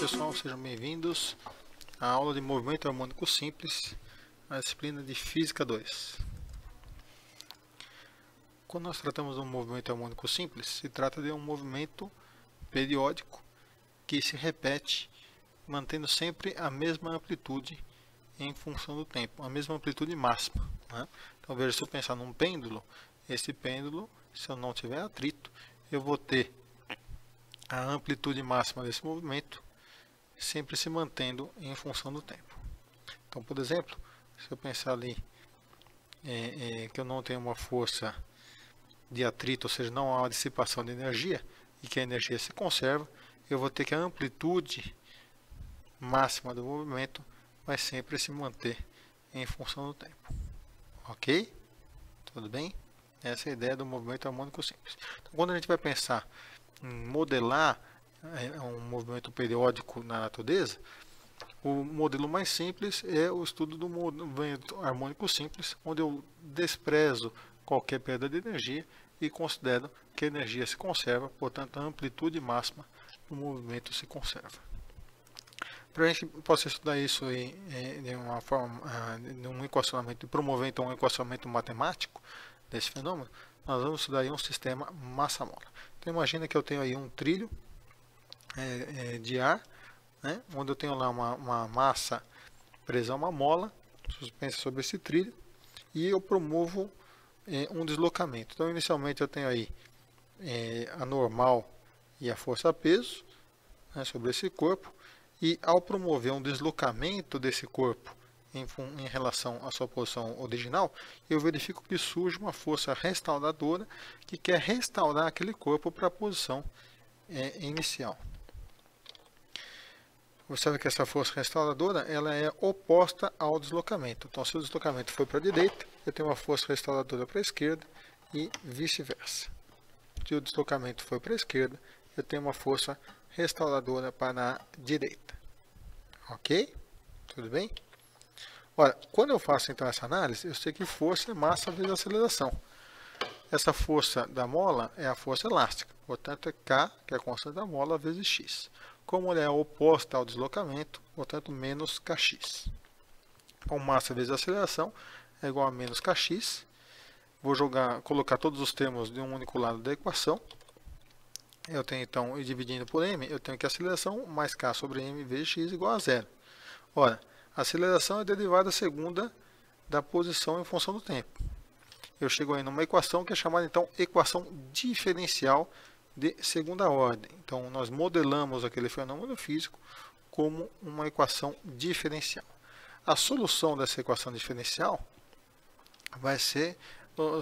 pessoal, sejam bem-vindos à aula de movimento harmônico simples, a disciplina de Física 2. Quando nós tratamos um movimento harmônico simples, se trata de um movimento periódico que se repete mantendo sempre a mesma amplitude em função do tempo, a mesma amplitude máxima. Né? Então veja, se eu pensar num pêndulo, esse pêndulo, se eu não tiver atrito, eu vou ter a amplitude máxima desse movimento sempre se mantendo em função do tempo. Então, por exemplo, se eu pensar ali é, é, que eu não tenho uma força de atrito, ou seja, não há uma dissipação de energia e que a energia se conserva, eu vou ter que a amplitude máxima do movimento vai sempre se manter em função do tempo. Ok? Tudo bem? Essa é a ideia do movimento harmônico simples. Então, quando a gente vai pensar em modelar é, um movimento periódico na natureza, o modelo mais simples é o estudo do movimento harmônico simples, onde eu desprezo qualquer perda de energia e considero que a energia se conserva, portanto a amplitude máxima do movimento se conserva. Gente possa estudar isso em, de uma forma, ah, de um equacionamento, promover então um equacionamento matemático desse fenômeno, nós vamos estudar um sistema massa-mola. Então imagina que eu tenho aí um trilho é, é, de ar, né, onde eu tenho lá uma, uma massa presa a uma mola, suspensa sobre esse trilho, e eu promovo é, um deslocamento. Então, inicialmente eu tenho aí é, a normal e a força-peso né, sobre esse corpo, e ao promover um deslocamento desse corpo em, em, relação à sua posição original, eu verifico que surge uma força restauradora que quer restaurar aquele corpo para a posição é, inicial. Observe que essa força restauradora ela é oposta ao deslocamento. Então, se o deslocamento for para a direita, eu tenho uma força restauradora para a esquerda e vice-versa. Se o deslocamento for para a esquerda, eu tenho uma força restauradora para a direita. Ok? Tudo bem? Ora, quando eu faço então essa análise, eu sei que força é massa vezes aceleração. Essa força da mola é a força elástica, portanto é K, que é a constante da mola, vezes X. Como ela é oposta ao deslocamento, portanto menos Kx. Então massa vezes aceleração é igual a menos Kx. Vou jogar, colocar todos os termos de um único lado da equação. Eu tenho então, dividindo por m, eu tenho que a aceleração mais k sobre m vezes x igual a zero. Ora, a aceleração é derivada segunda da posição em função do tempo. Eu chego aí numa equação que é chamada então equação diferencial de segunda ordem. Então nós modelamos aquele fenômeno físico como uma equação diferencial. A solução dessa equação diferencial vai ser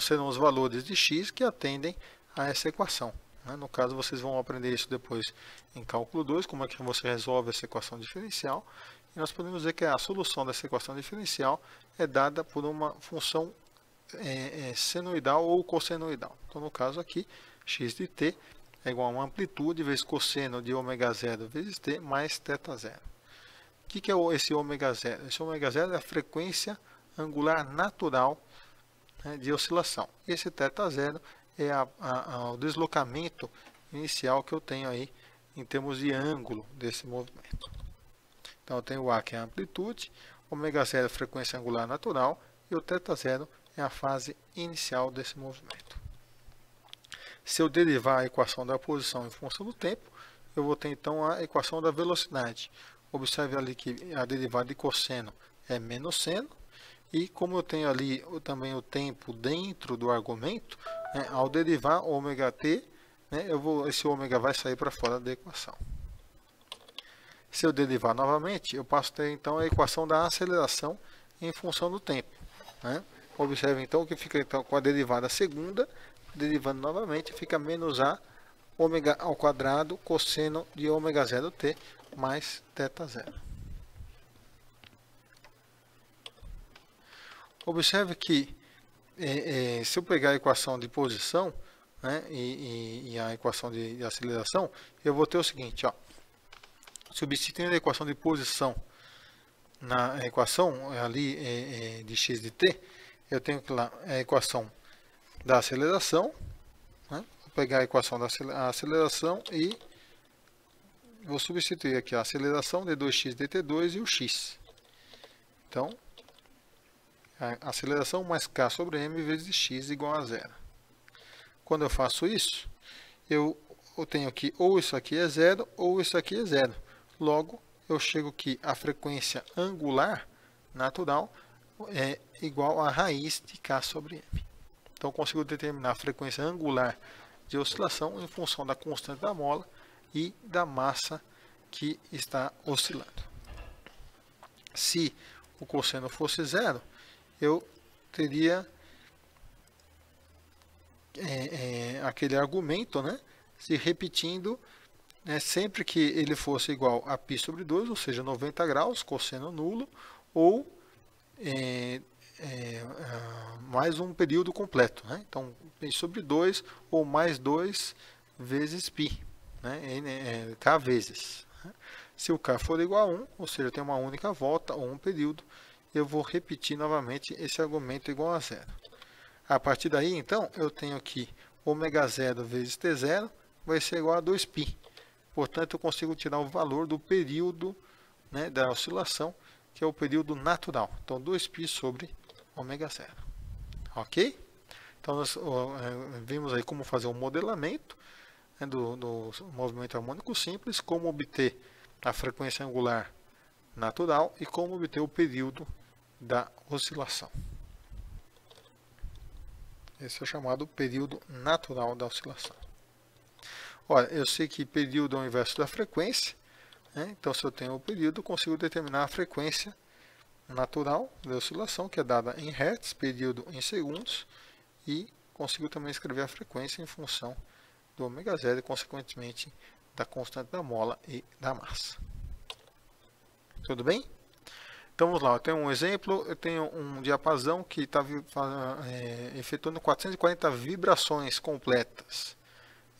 serão os valores de x que atendem a essa equação. Né? No caso, vocês vão aprender isso depois em cálculo 2, como é que você resolve essa equação diferencial e nós podemos dizer que a solução dessa equação diferencial é dada por uma função é, é, senoidal ou cossenoidal. Então, no caso aqui, x de t é igual a uma amplitude vezes cosseno de ômega zero vezes t mais θ zero. O que, que é esse ômega zero? Esse ômega zero é a frequência angular natural né, de oscilação. Esse θ zero é a, a, o deslocamento inicial que eu tenho aí em termos de ângulo desse movimento. Então eu tenho o A que é a amplitude, ômega zero é a frequência angular natural e o θ zero é a fase inicial desse movimento. Se eu derivar a equação da posição em função do tempo, eu vou ter então a equação da velocidade. Observe ali que a derivada de cosseno é menos seno, e como eu tenho ali também o tempo dentro do argumento, né, ao derivar ômega t, né, eu vou, esse ômega vai sair para fora da equação. Se eu derivar novamente, eu passo a ter então a equação da aceleração em função do tempo. Né? Observe então que fica então, com a derivada segunda, derivando novamente, fica menos A ômega ao quadrado cosseno de ômega zero t mais θ zero. Observe que é, é, se eu pegar a equação de posição né, e, e, e, a equação de, de, aceleração, eu vou ter o seguinte, ó, substituindo a equação de posição na equação ali é, é, de x de t, eu tenho que lá a equação da aceleração. Né? Vou pegar a equação da aceleração e vou substituir aqui a aceleração d2x dt2 e o x. Então, a aceleração mais k sobre m vezes x igual a zero. Quando eu faço isso, eu, tenho aqui ou isso aqui é zero ou isso aqui é zero. Logo, eu chego que a frequência angular natural é igual a raiz de k sobre m. Então, consigo determinar a frequência angular de oscilação em função da constante da mola e da massa que está oscilando. Se o cosseno fosse zero, eu teria é, é, aquele argumento né, se repetindo né, sempre que ele fosse igual a π sobre 2, ou seja, 90 graus, cosseno nulo, ou é, é, mais um período completo. Né? Então, π sobre 2 ou mais 2 vezes π, né? N, é, k vezes. Né? Se o k for igual a 1, ou seja, tem uma única volta ou um período, eu vou repetir novamente esse argumento igual a zero. A partir daí, então, eu tenho aqui ômega zero vezes t0 vai ser igual a 2π. Portanto, eu consigo tirar o valor do período né, da oscilação, que é o período natural. Então, 2π sobre ômega zero. Ok? Então, nós ó, é, vimos aí como fazer um modelamento né, do, do movimento harmônico simples, como obter a frequência angular natural e como obter o período da oscilação. Esse é chamado período natural da oscilação. Olha, eu sei que período é o inverso da frequência, né? então se eu tenho o período, consigo determinar a frequência natural da oscilação, que é dada em Hz, período em segundos, e consigo também escrever a frequência em função do ômega zero e, consequentemente, da constante da mola e da massa. Tudo bem? Então vamos lá, eu tenho um exemplo, eu tenho um diapasão que está é, efetuando 440 vibrações completas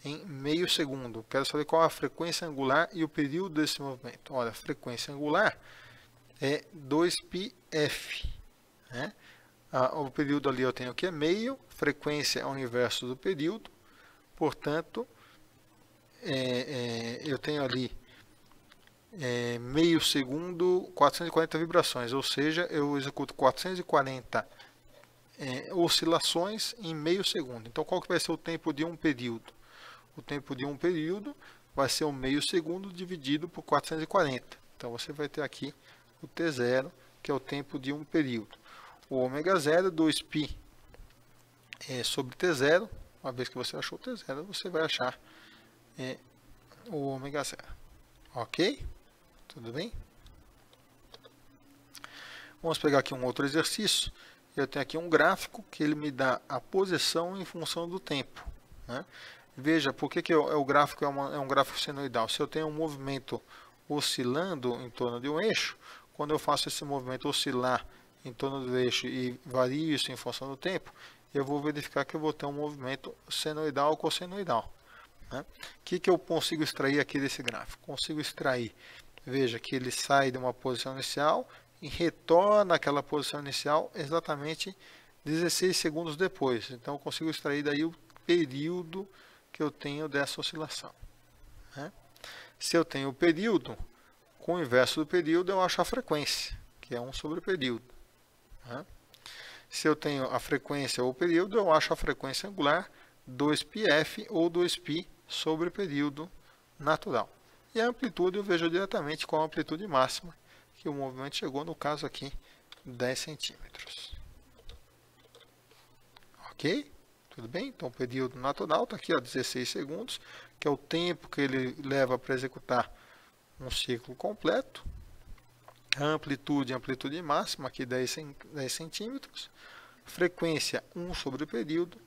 em meio segundo. Quero saber qual a frequência angular e o período desse movimento. Olha, a frequência angular é 2πf. Né? Ah, o período ali eu tenho que é meio, frequência é o universo do período, portanto, é, é, eu tenho ali é, meio segundo, 440 vibrações, ou seja, eu executo 440 é, oscilações em meio segundo. Então, qual que vai ser o tempo de um período? O tempo de um período vai ser o meio segundo dividido por 440. Então, você vai ter aqui o T0, que é o tempo de um período. O ômega 0, 2π é, sobre T0, uma vez que você achou o T0, você vai achar é, o ômega 0. Ok? Tudo bem? Vamos pegar aqui um outro exercício. Eu tenho aqui um gráfico que ele me dá a posição em função do tempo. Né? Veja, por que, que eu, é o gráfico é, uma, é um gráfico senoidal? Se eu tenho um movimento oscilando em torno de um eixo, quando eu faço esse movimento oscilar em torno do eixo e vario isso em função do tempo, eu vou verificar que eu vou ter um movimento senoidal ou cossenoidal. Né? O que, que eu consigo extrair aqui desse gráfico? Consigo extrair Veja que ele sai de uma posição inicial e retorna àquela posição inicial exatamente 16 segundos depois. Então, eu consigo extrair daí o período que eu tenho dessa oscilação. Né? Se eu tenho o período, com o inverso do período, eu acho a frequência, que é 1 sobre o período. Né? Se eu tenho a frequência ou o período, eu acho a frequência angular 2πf ou 2π sobre o período natural. E a amplitude eu vejo diretamente com a amplitude máxima, que o movimento chegou, no caso aqui, 10 centímetros. Ok? Tudo bem? Então, o período natural está aqui, ó, 16 segundos, que é o tempo que ele leva para executar um ciclo completo. A amplitude, amplitude máxima, aqui 10, 10 centímetros. Frequência 1 sobre o período.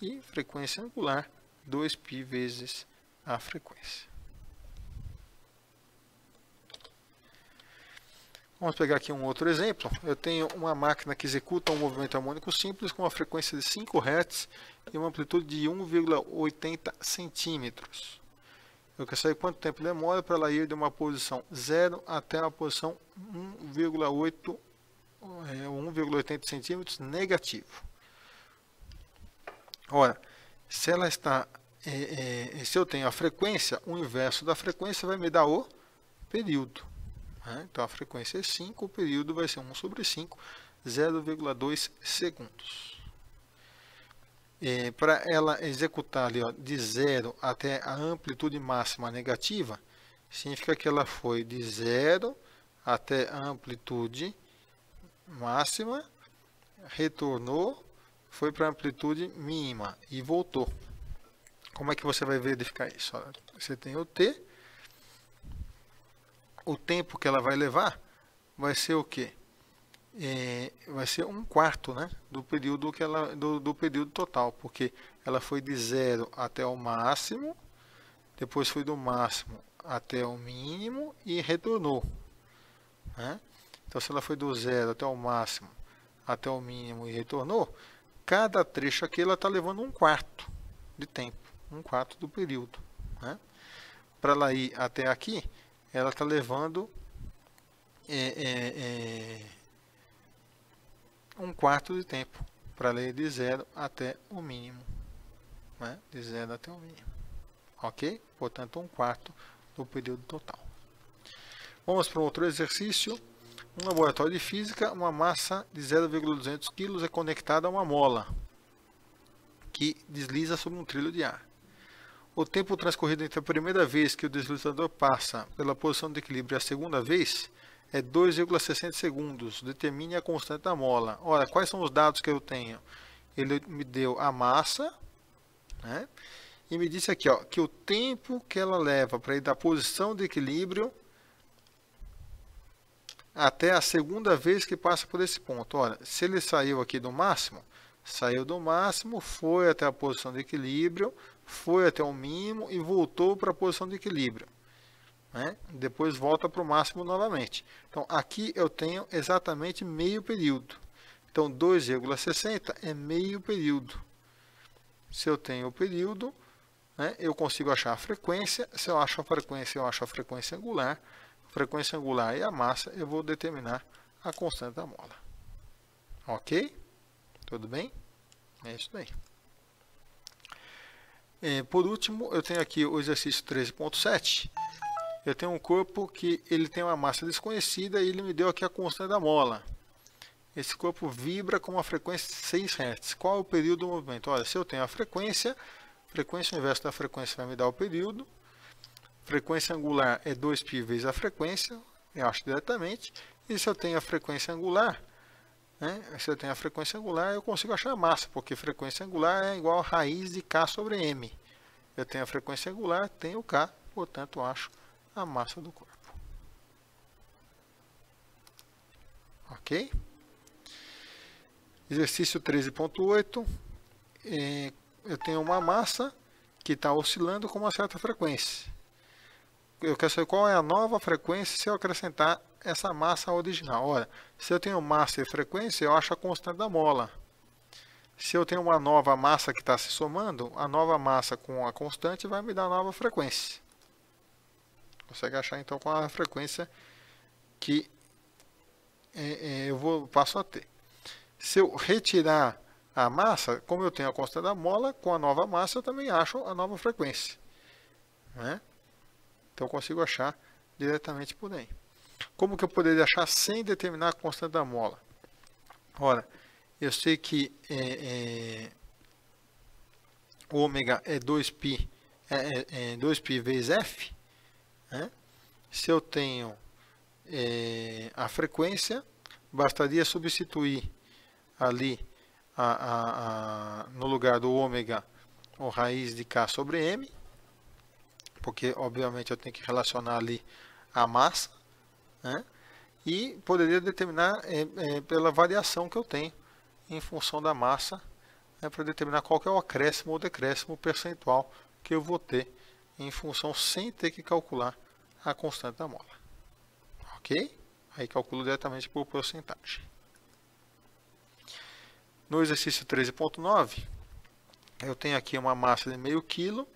E frequência angular, 2π vezes a frequência. Vamos pegar aqui um outro exemplo. Eu tenho uma máquina que executa um movimento harmônico simples com uma frequência de 5 Hz e uma amplitude de 1,80 centímetros. Eu quero saber quanto tempo demora para ela ir de uma posição 0 até a posição 1,8 1,80 é, centímetros negativo. Ora, se ela está, é, é, se eu tenho a frequência, o inverso da frequência vai me dar o período. Né? Então a frequência é 5, o período vai ser 1 sobre 5, 0,2 segundos. É, Para ela executar ali, ó, de 0 até a amplitude máxima negativa, significa que ela foi de 0 até a amplitude máxima, retornou, foi para a amplitude mínima e voltou. Como é que você vai verificar isso? Você tem o T, o tempo que ela vai levar vai ser o que? É, vai ser um quarto né, do, período que ela, do, do período total, porque ela foi de zero até o máximo, depois foi do máximo até o mínimo e retornou. Né? Então, se ela foi do zero até o máximo, até o mínimo e retornou, cada trecho aqui ela está levando um quarto de tempo, um quarto do período. Né? Para ela ir até aqui, ela está levando é, é, é, um quarto de tempo para ler de zero até o mínimo. Né? De zero até o mínimo. Ok? Portanto, um quarto do período total. Vamos para outro exercício. Um laboratório de física, uma massa de 0,200 kg é conectada a uma mola que desliza sobre um trilho de ar. O tempo transcorrido entre a primeira vez que o deslizador passa pela posição de equilíbrio e a segunda vez é 2,60 segundos. Determine a constante da mola. Ora, quais são os dados que eu tenho? Ele me deu a massa, né? E me disse aqui, ó, que o tempo que ela leva para ir da posição de equilíbrio até a segunda vez que passa por esse ponto. Olha, se ele saiu aqui do máximo, saiu do máximo, foi até a posição de equilíbrio, foi até o mínimo e voltou para a posição de equilíbrio. Né? Depois volta para o máximo novamente. Então, aqui eu tenho exatamente meio período. Então, 2,60 é meio período. Se eu tenho o período, né, eu consigo achar a frequência. Se eu acho a frequência, eu acho a frequência angular. Frequência angular e a massa, eu vou determinar a constante da mola. Ok? Tudo bem? É isso aí. É, por último, eu tenho aqui o exercício 13.7. Eu tenho um corpo que ele tem uma massa desconhecida e ele me deu aqui a constante da mola. Esse corpo vibra com uma frequência de 6 Hz. Qual é o período do movimento? Olha, se eu tenho a frequência, frequência inversa da frequência vai me dar o período. Frequência angular é 2π vezes a frequência, eu acho diretamente. E se eu tenho a frequência angular, né? Se eu tenho a frequência angular, eu consigo achar a massa, porque frequência angular é igual a raiz de K sobre M. Eu tenho a frequência angular, tenho K, portanto, acho a massa do corpo. Ok? Exercício 13.8. É, eu tenho uma massa que está oscilando com uma certa frequência. Eu quero saber qual é a nova frequência se eu acrescentar essa massa original. Olha, se eu tenho massa e frequência, eu acho a constante da mola. Se eu tenho uma nova massa que está se somando, a nova massa com a constante vai me dar nova frequência. Consegue achar então qual a frequência que é, é, eu vou, passo a ter. Se eu retirar a massa, como eu tenho a constante da mola, com a nova massa eu também acho a nova frequência. Né? Então eu consigo achar diretamente por aí. Como que eu poderia achar sem determinar a constante da mola? Ora, eu sei que é, é, ômega é 2π, é, é 2π é vezes f. Né? Se eu tenho é, a frequência, bastaria substituir ali a, a, a, no lugar do ômega o raiz de k sobre m, porque obviamente eu tenho que relacionar ali a massa, né? e poderia determinar é, é, pela variação que eu tenho em função da massa, né, para determinar qual é o acréscimo ou decréscimo percentual que eu vou ter em função sem ter que calcular a constante da mola. Ok? Aí calculo diretamente por porcentagem. No exercício 13.9, eu tenho aqui uma massa de meio quilo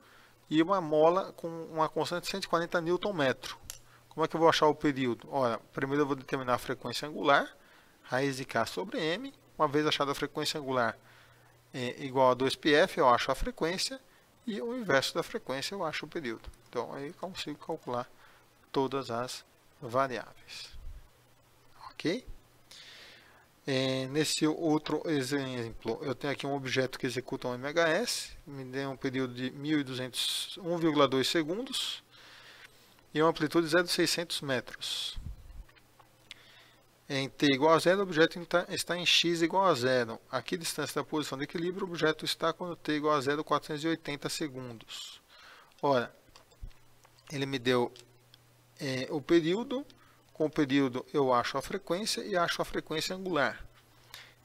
e uma mola com uma constante de 140 Nm. Como é que eu vou achar o período? Olha, primeiro eu vou determinar a frequência angular, raiz de K sobre M. Uma vez achada a frequência angular, é igual a 2πf, eu acho a frequência, e o inverso da frequência eu acho o período. Então aí consigo calcular todas as variáveis. Ok? É, nesse outro exemplo, eu tenho aqui um objeto que executa um MHS, me deu um período de 1,2 segundos e uma amplitude de 0,600 metros. Em t igual a zero, o objeto está em x igual a zero. Aqui, distância da posição de equilíbrio, o objeto está quando t igual a zero, 480 segundos. Ora, ele me deu é, o período, com o período eu acho a frequência e acho a frequência angular.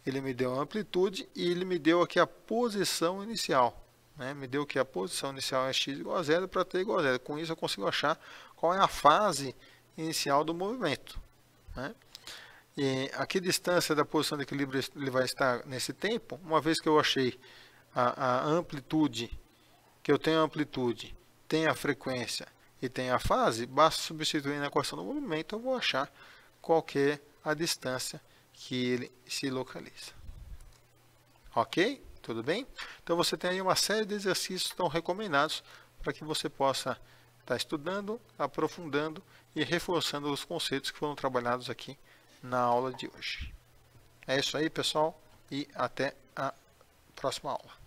Ele me deu a amplitude e ele me deu aqui a posição inicial. Né? Me deu que a posição inicial é x igual a zero para t igual a zero. Com isso eu consigo achar qual é a fase inicial do movimento. Né? E a que distância da posição de equilíbrio ele vai estar nesse tempo? Uma vez que eu achei a, a amplitude, que eu tenho a amplitude, tenho a frequência e tenho a fase, basta substituir na equação do movimento, eu vou achar qual é a distância que ele se localiza. Ok? Tudo bem? Então você tem aí uma série de exercícios tão recomendados para que você possa estar estudando, aprofundando e reforçando os conceitos que foram trabalhados aqui na aula de hoje. É isso aí, pessoal, e até a próxima aula.